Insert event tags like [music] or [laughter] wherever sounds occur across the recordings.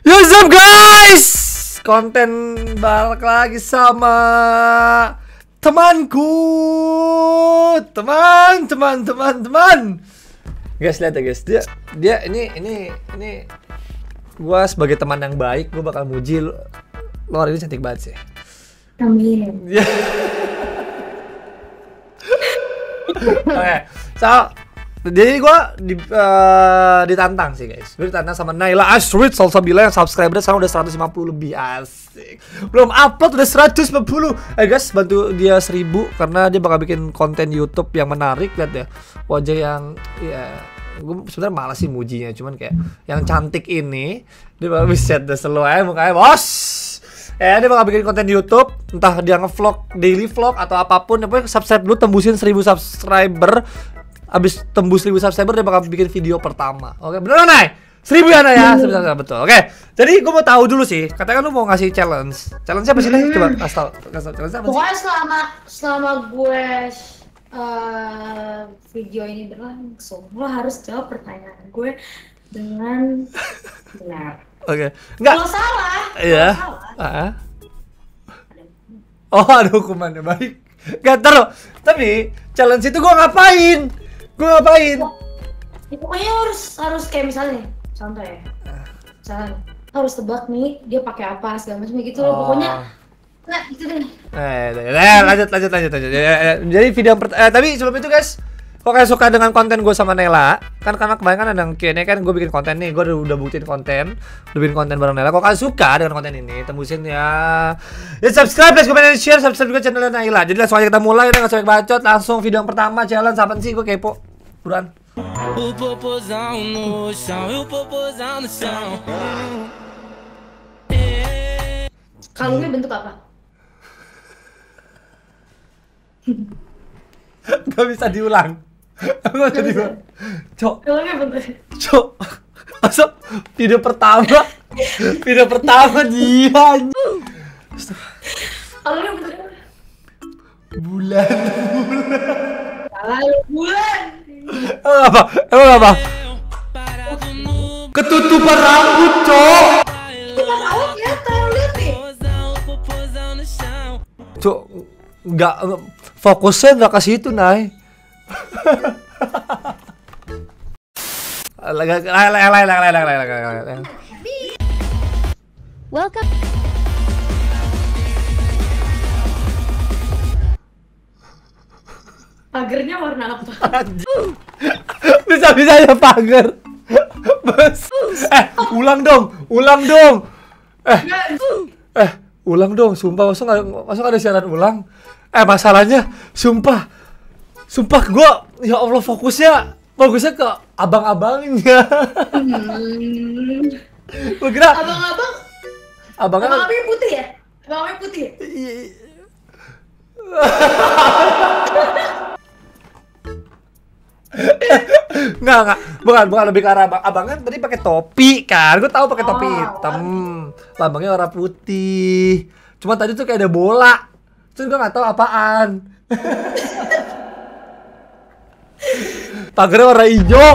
What's up guys? Konten balik lagi sama temanku, teman, teman, teman, teman. Guys lihat ya guys, dia dia ini ini ini gua sebagai teman yang baik, gua bakal muji lo, lo hari ini cantik banget sih. Amin. Ya. [laughs] Oke, so jadi gua di, eh, ditantang sih guys. Gue ditantang sama Naila Ashrid Salsabila yang subscriber sekarang udah 150 lebih asik. Belum upload udah 150. Eh guys, bantu dia 1000 karena dia bakal bikin konten YouTube yang menarik lihat ya. Wajah yang ya gue sebenarnya malas sih mujinya cuman kayak yang cantik ini dia bakal bisa [laughs] udah selalu aja mukanya bos Eh dia bakal bikin konten di YouTube, entah dia ngevlog, daily vlog atau apa pun, pokoknya subscribe dulu tembusin 1000 subscriber. Abis tembus 1000 subscriber dia bakal bikin video pertama. Oke, bener Nay? 1000 ya Nay ya? 1000 subscriber betul. Oke. Jadi gue mau tahu dulu sih, katanya kan lu mau ngasih challenge. Challenge apa sih Nay? Coba kasih tau. Kasih tau challenge apa sih? Pokoknya selama selama gue eh, video ini berlangsung, lo harus jawab pertanyaan gue dengan benar. Oke. Enggak. Kalau salah, Iya. salah, Ah. Oh, ada hukumannya baik. Gak taruh. Tapi challenge itu gue ngapain? Gue ngapain? ya pokoknya harus harus kayak misalnya, contoh ya, misalnya harus tebak nih dia pakai apa segala macam gitu loh. Pokoknya, nah itu deh. Eh, eh, eh, lanjut, lanjut, lanjut, lanjut. Jadi video eh, tapi sebelum itu guys, kok kayak suka dengan konten gue sama Nela? Kan karena kemarin kan ada yang Q&A kan gue bikin konten nih, gue udah, udah buktiin konten, udah bikin konten bareng Nela. Kok kalian suka dengan konten ini? Tembusin ya. Ya subscribe, like, comment, and share, subscribe juga channel Naila. Jadi langsung aja kita mulai, udah banyak bacot, langsung video yang pertama challenge apa sih? Gue kepo. Buruan. O popozão no chão, e o popozão no chão. Kalungnya bentuk apa? [laughs] Gak bisa diulang. Gak bisa diulang. Cok, Kalungnya bentuk. cok. Masa video pertama, video pertama dia. Kalungnya bentuk apa? bulan. Salah bulan. Apa? Emang apa? Ketutupan rambut, cok. Rambut ya. Cok, nggak fokusnya nggak ke situ, Nay. Welcome. Pagernya warna apa? [laughs] bisa bisa ya pagar. Bos. Eh, ulang dong, ulang dong. Eh, eh, ulang dong. Sumpah, masa nggak masa ada siaran ulang? Eh, masalahnya, sumpah, sumpah gue, ya Allah fokusnya, fokusnya ke abang-abangnya. Hmm. [laughs] Gue kira Abang-abang, abangnya abang-abangnya putih ya? Abang-abangnya putih ya? [laughs] Nggak, nggak. Bukan, bukan lebih ke arah abang. Abangnya tadi pakai topi kan. Gue tahu pakai topi Oh. hitam. Lambangnya warna putih. Cuma tadi tuh kayak ada bola. Terus gue nggak tahu apaan. [laughs] Pagarnya warna hijau.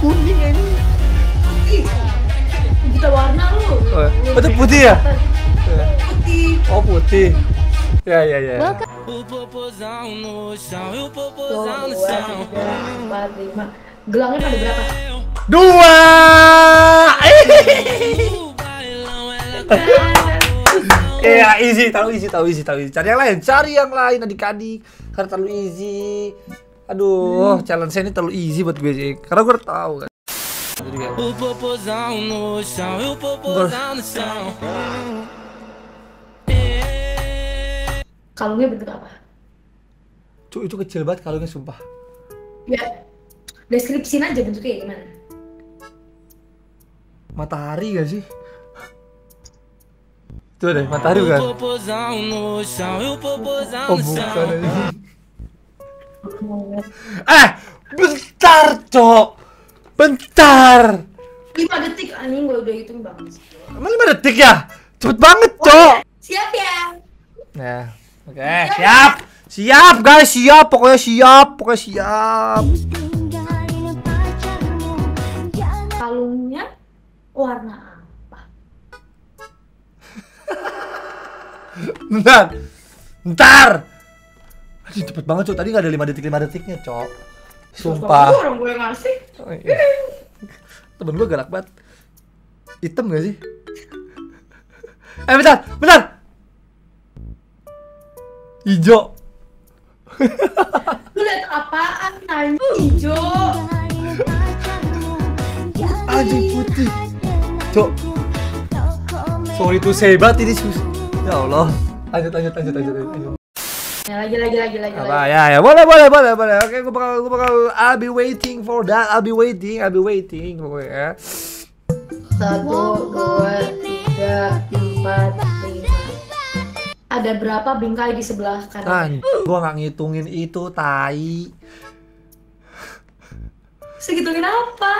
Kuning ini. Kita warna lu. Oh, itu putih ya? Putih. Oh putih. Ya ya ya. O popozão no chão, e o popozão no dua, chão. Gelangnya pada berapa? Dua. Iya [laughs] easy, terlalu easy, terlalu easy, terlalu easy. Cari yang lain, cari yang lain adik-adik. Karena terlalu easy. Aduh, challenge ini terlalu easy buat gue sih. Karena gue tahu kan. Jadi O popozão no chão, e o popozão no chão. Kalungnya bentuk apa? Cuk, itu kecil banget kalungnya sumpah. Ya, deskripsiin aja bentuknya gimana. Matahari gak sih? Tuh deh, matahari bukan? popozão Oh bukan. [laughs] Eh, bentar, Cok. Bentar. 5 detik anjing gue udah hitung banget. Emang 5 detik ya? Cepet banget, Cok. Siap ya? Nah, oke, siap. Siap, guys, siap. Pokoknya siap, pokoknya siap. Kalungnya warna apa? [laughs] Bentar. Bentar. Aduh, cepet banget, Cok. Tadi nggak ada 5 detik 5 detiknya, Cok. Sumpah. Orang gue ngasih. Oh, iya. Temen gue galak banget. Hitam gak sih? [laughs] Eh, bentar, bentar. Ijo. [laughs] Lu liat apaan? Anjing hijau. Anjing putih. Cok. Sorry say banget ini sus. Ya Allah. Lanjut, lanjut, lanjut, lanjut, lanjut. Ya, lagi lagi lagi lagi. Apa lagi. ya ya boleh boleh boleh boleh oke gue bakal gue bakal I'll be waiting for that I'll be waiting I'll be waiting pokoknya ya Satu, dua, Ada berapa bingkai di sebelah kanan? kan gue nggak ngitungin itu tai Segituin apa?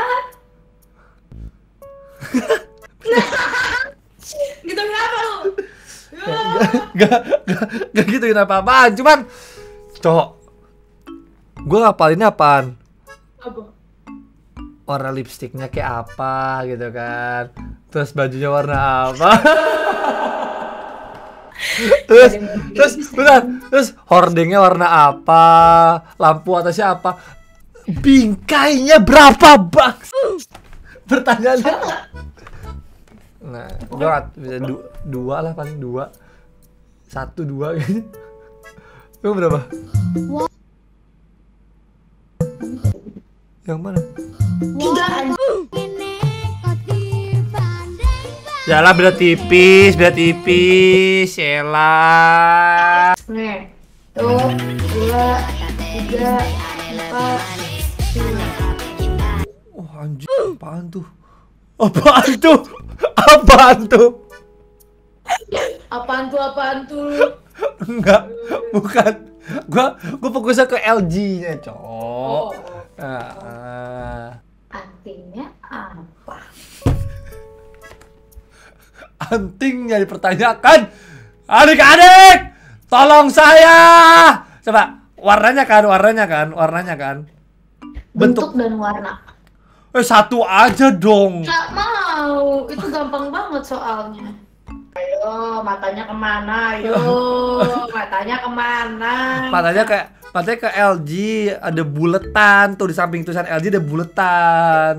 [laughs] Gituin apa lu? Gak gak gak gituin apa apaan cuman cowok gue ngapalinnya apaan Apa? warna lipstiknya kayak apa gitu kan terus bajunya warna apa [laughs] terus terus bentar. terus hordingnya warna apa? Lampu atasnya apa? Bingkainya berapa bang? Pertanyaannya nah gua bisa du- dua lah paling dua. Satu dua. [laughs] Gitu Lu berapa yang mana? Tiga Yalah beda tipis, beda tipis, Sheila. Nih. Tuh, dua, tiga, empat, lima. Oh anjir, apaan tuh? Apaan tuh? Apaan tuh? Apaan tuh, apaan tuh? Enggak, bukan. Gua gua fokusnya ke LG-nya, Oh, Cok. Ah, ah. artinya apa? Antingnya dipertanyakan. Adik-adik, tolong saya. Coba warnanya kan, warnanya kan, warnanya kan. Bentuk, Bentuk. dan warna. Eh satu aja dong. Gak mau, itu gampang banget soalnya. Ayo, matanya ke mana? Ayo, [laughs] matanya ke mana? Matanya kayak matanya ke LG ada buletan tuh di samping tulisan LG ada buletan.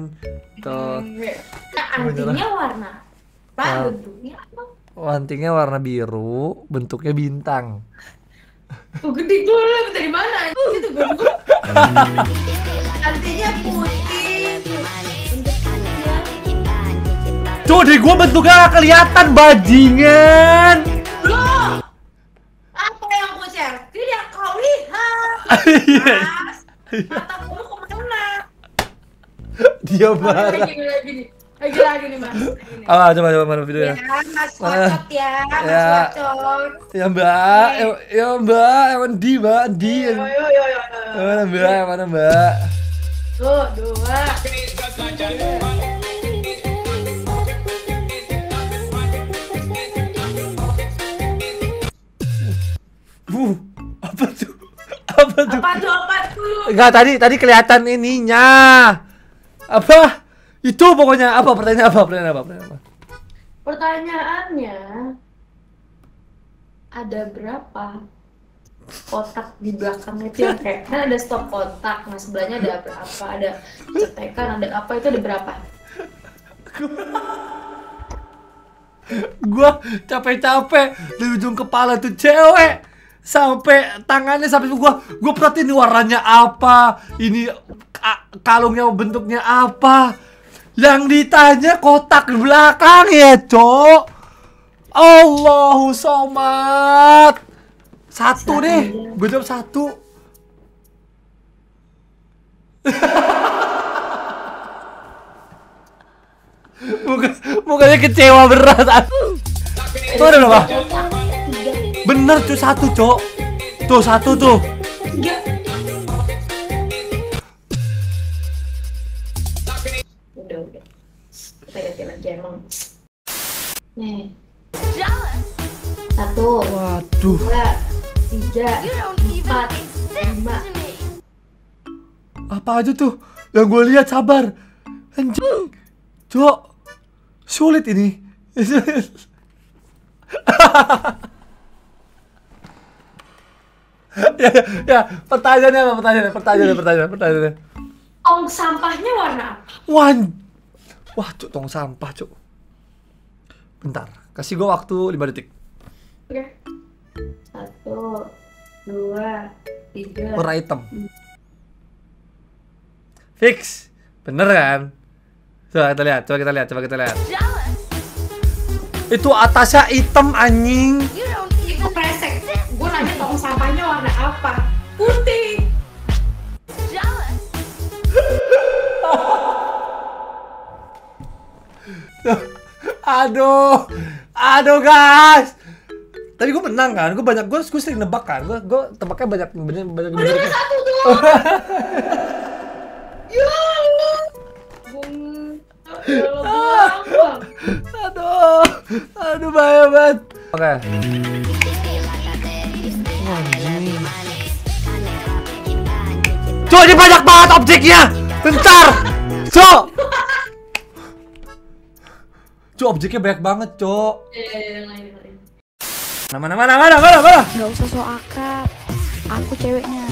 Tuh. Nah, antingnya warna apa? Ah. Bentuknya apa? Wantingnya warna biru, bentuknya bintang. Tuh gede gue lu dari mana? Itu gue. Antingnya putih. Bentuknya Tuh di gua bentuknya nggak kelihatan bajingan. Loh! Apa yang aku selfie yang kau lihat? [laughs] Iya. Mas, mata kamu ke mana? Dia Lagi marah. lagi lagi nih. Lagi lagi nih mas. Lagi nih. Ah, coba coba mana Ya, videonya? mas Mana? kocok ya, mas Ya. kocok. Ya Mbak, ya, ya Mbak, yang di Mbak, di. Yo yo yo yo. Yang mana Mbak, yang mana Mbak? Tuh, dua. Uh, apa tuh? Apa tuh? Apa tuh apa tuh? Enggak tadi tadi kelihatan ininya. Apa? Itu pokoknya apa pertanyaan apa? Pertanyaan apa? Pertanyaan apa? Pertanyaannya ada berapa kotak di belakang itu yang kayak kan ada stop kotak, nah sebelahnya ada berapa, ada cetekan, ada apa itu ada berapa? Gua capek-capek di ujung kepala tuh cewek sampai tangannya sampai gua gua perhatiin warnanya apa, ini ka- kalungnya bentuknya apa. Yang ditanya kotak di belakang ya, Cok. Allahu somad. Satu Satu deh, gue jawab satu. [laughs] Muka, mukanya kecewa berat. Tuh ada berapa? Bener tuh satu, Cok. Tuh satu tuh. tiga. Nih. Satu, Waduh. dua, tiga, empat, lima. Apa aja tuh? Yang gue lihat sabar. Anjing. Cok. Sulit ini. ya, [laughs] ya, ya, pertanyaannya apa? Pertanyaannya, pertanyaannya, pertanyaannya, pertanyaannya. Tong sampahnya warna apa? Wan. Wah, cuk, tong sampah, cuk. Bentar, kasih gue waktu 5 detik. Oke. Satu, dua, tiga. Warna hitam. Fix. Bener kan? Coba kita lihat, coba kita lihat, coba kita lihat. Itu atasnya hitam anjing. Itu kresek. Gue nanya tong sampahnya warna apa? Putih. Aduh, aduh guys. Tadi gue menang kan, gue banyak gue gue sering nebak kan, gue gue tebaknya banyak banyak banyak ada satu tuh. [laughs] ya Allah. Aduh, aduh bahaya banget. Oke. Cuk, ini banyak banget objeknya. Bentar. Cuk. Cuk, objeknya banyak banget, Cuk. Ya, ya, ya, yang lain, yang lain. Mana mana mana mana mana mana. Gak usah so akrab. Aku ceweknya.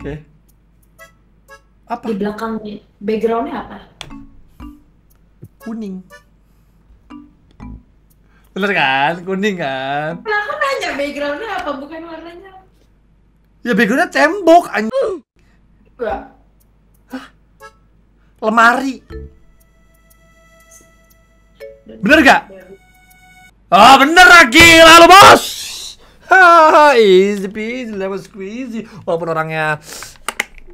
Oke. Apa? Di belakangnya, backgroundnya apa? Kuning. Bener kan? Kuning kan? Nah, aku nanya backgroundnya apa, bukan warnanya. Ya backgroundnya tembok, anjing. Enggak. Lemari. Bener gak? Ah bener lagi lalu bos. Easy peasy, lemon squeezy. Walaupun orangnya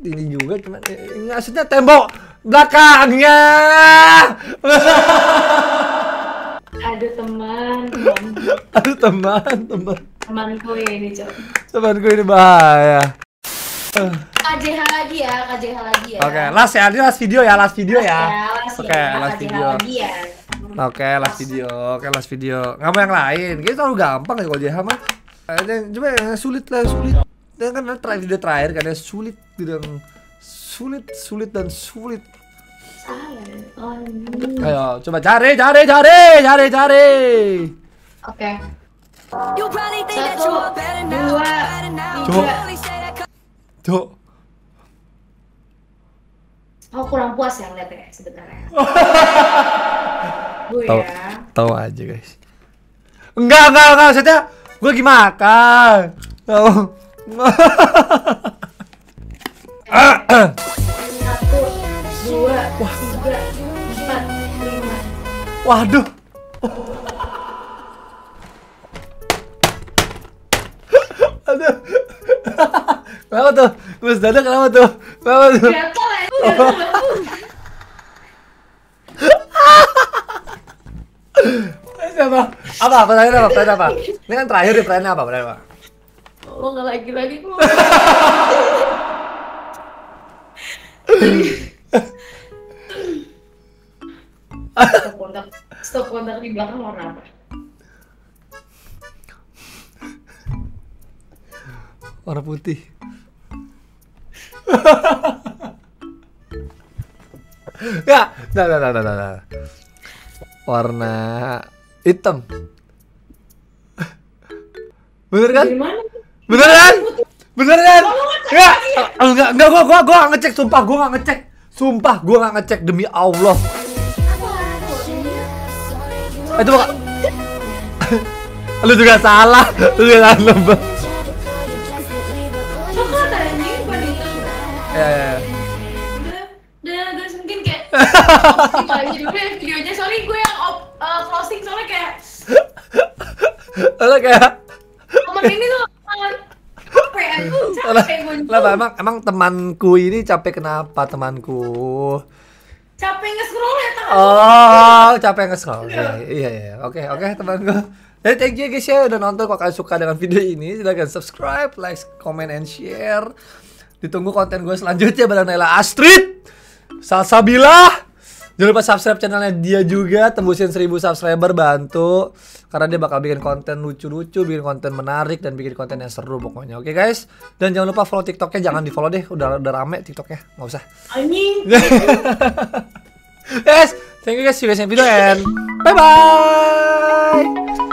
ini juga cuma ini aslinya tembok belakangnya. Ada teman, teman, Aduh teman, teman, temanku ini, Cok. temanku ini bahaya. KJH lagi ya, KJH lagi ya. Oke, last ya, ini last video ya, last video ya. last Oke, ya, last KJH video. lagi ya. Oke, last video. Oke, last video. Nggak mau yang lain. Kayaknya terlalu gampang ya kalau JH mah. Eh, yang- Coba yang sulit lah, sulit. Yang kan terakhir video terakhir kan yang sulit yang sulit, sulit dan sulit. Oh. Ayo, coba cari, cari, cari, cari, cari. Oke. That Satu, dua, tiga. Coba. Probably Aku kurang puas ya ngeliatnya sebenarnya. Gue Tahu, ya. tahu [laughs] aja guys. Enggak, enggak, enggak. Maksudnya gue lagi makan. Tahu. Satu, dua, tiga, empat, lima. Waduh. Aduh. [laughs] Kenapa tuh? Mas Dada kenapa tuh? Kenapa tuh? Ya. Apa? Apa? Pertanyaan apa? Pertanyaan apa? Ini kan terakhir nih pertanyaan apa? Pertanyaan apa? Lo nggak lagi lagi gue. [laughs] Stop kontak, stop kontak di belakang warna apa? Warna putih. [laughs] ya, nah, nah, nah, nah, nah, nah. Warna hitam. Bener kan? Bener kan? Bener kan? Enggak, enggak, enggak, gua, gua, gua ngecek, sumpah, gua nggak ngecek, sumpah, gua nggak ngecek demi Allah. Eh, Itu bukan. [laughs] Lu juga salah, lu juga salah. Ya, ya, ya. Ya videonya. Soalnya gue yang op, uh, closing soalnya kayak [laughs] Lu kayak temen ini tuh capek. Lah, Capek lah, emang emang temanku ini capek kenapa temanku? Capek nge-scroll ya tangan. Oh, capek nge-scroll. Iya, iya, iya. Oke, oke temanku. Jadi thank you guys ya udah nonton. Kalau kalian suka dengan video ini, silahkan subscribe, like, comment, and share. Ditunggu konten gue selanjutnya bareng Naila Astrid, Salsabila, Jangan lupa subscribe channelnya dia juga, tembusin 1000 subscriber bantu karena dia bakal bikin konten lucu-lucu, bikin konten menarik dan bikin konten yang seru pokoknya. Oke guys. Dan jangan lupa follow TikToknya, jangan di follow deh, udah udah rame TikToknya, nggak usah. Anjing. Guys, [laughs] thank you guys, see you guys in video and bye bye.